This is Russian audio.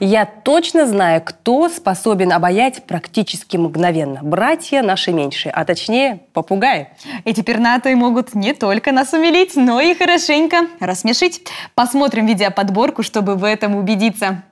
Я точно знаю, кто способен обаять практически мгновенно. Братья наши меньшие, а точнее попугаи. Эти пернатые могут не только нас умилить, но и хорошенько рассмешить. Посмотрим видеоподборку, чтобы в этом убедиться.